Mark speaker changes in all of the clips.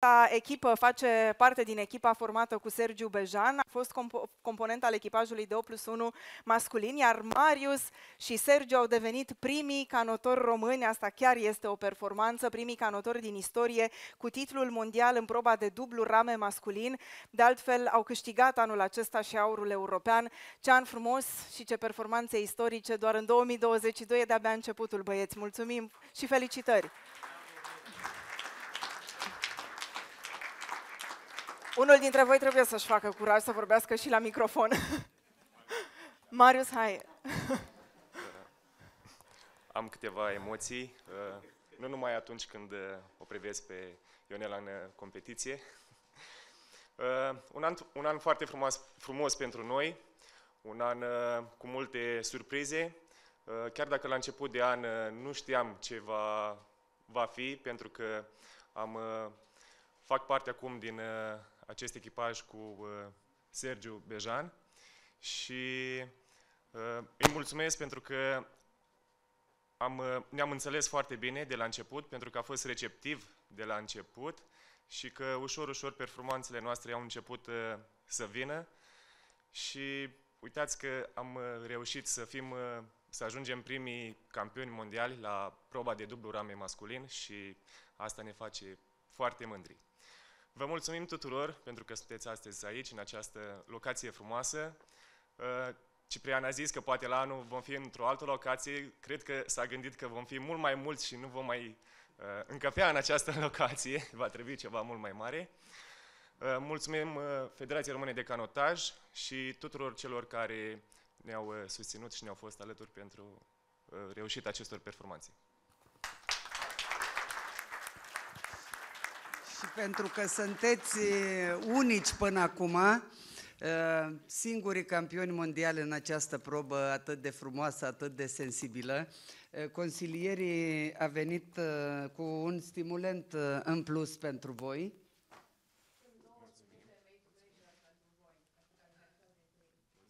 Speaker 1: La echipă face parte din echipa formată cu Sergiu Bejan, a fost compo- component al echipajului de 8 plus 1 masculin, iar Marius și Sergiu au devenit primii canotori români, asta chiar este o performanță, primii canotori din istorie cu titlul mondial în proba de dublu rame masculin. De altfel, au câștigat anul acesta și aurul european. Ce an frumos și ce performanțe istorice, doar în 2022 e de-abia începutul, băieți. Mulțumim și felicitări! Unul dintre voi trebuie să-și facă curaj să vorbească și la microfon. Marius, hai!
Speaker 2: Am câteva emoții, uh, nu numai atunci când uh, o privesc pe Ionela în uh, competiție. Un an, un an foarte frumos, frumos pentru noi, un an cu multe surprize, chiar dacă la început de an nu știam ce va, va fi, pentru că am, fac parte acum din acest echipaj cu uh, Sergiu Bejan și uh, îi mulțumesc pentru că am, uh, ne-am înțeles foarte bine de la început, pentru că a fost receptiv de la început și că ușor, ușor performanțele noastre au început uh, să vină și uitați că am uh, reușit să fim, uh, să ajungem primii campioni mondiali la proba de dublu rame masculin și asta ne face foarte mândri. Vă mulțumim tuturor pentru că sunteți astăzi aici, în această locație frumoasă. Uh, Ciprian a zis că poate la anul vom fi într-o altă locație. Cred că s-a gândit că vom fi mult mai mulți și nu vom mai uh, încăpea în această locație. Va trebui ceva mult mai mare. Uh, mulțumim Federației Române de Canotaj și tuturor celor care ne-au susținut și ne-au fost alături pentru reușita acestor performanțe.
Speaker 3: Și pentru că sunteți unici până acum, singurii campioni mondiali în această probă atât de frumoasă, atât de sensibilă. Consilierii a venit cu un stimulent în plus pentru voi.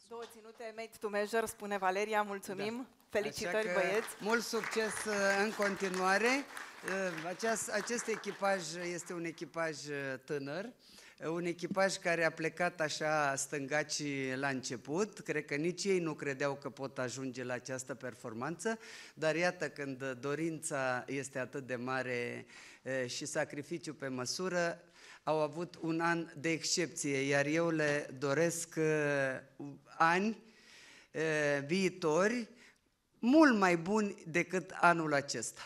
Speaker 1: Două ținute made to measure, spune Valeria, mulțumim. Da. Felicitări, băieți!
Speaker 3: Mult succes în continuare! Acest, acest echipaj este un echipaj tânăr, un echipaj care a plecat așa stângaci la început, cred că nici ei nu credeau că pot ajunge la această performanță, dar iată când dorința este atât de mare și sacrificiu pe măsură, au avut un an de excepție, iar eu le doresc ani viitori mult mai buni decât anul acesta.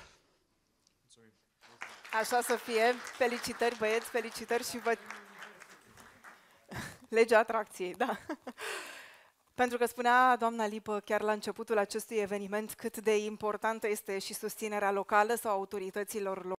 Speaker 1: Așa să fie. Felicitări, băieți, felicitări și vă... Legea atracției, da. Pentru că spunea doamna Lipă chiar la începutul acestui eveniment cât de importantă este și susținerea locală sau autorităților locale.